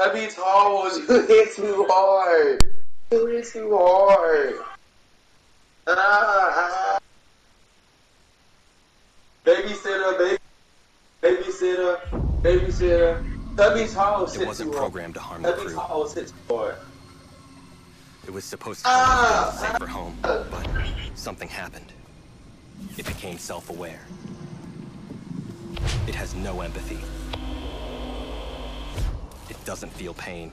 Heavy towels, you hit too hard. You hit too hard. Ah, ah. Babysitter, baby, babysitter, babysitter. Towels It wasn't programmed to harm the crew. towels hit too hard. It was supposed to Ah! be a safer home, but something happened. It became self-aware. It has no empathy. Doesn't feel pain.